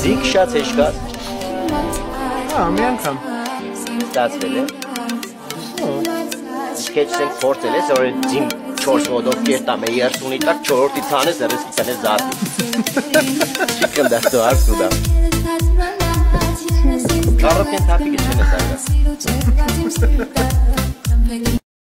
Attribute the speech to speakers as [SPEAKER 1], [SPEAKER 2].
[SPEAKER 1] Ձիգ շատ հեշկա
[SPEAKER 2] Հա, մի անգամ։
[SPEAKER 1] ստացվել է։ Քեչ ցենք փորձել ես, որ դիմ 4 հոդով կերտամ է 30-ի տակ 4-րդի ցանես, 30-ի ցանես զարդի։ Չկն դա դու արս ու դա։ Կարոքեն թափի գցել է դա։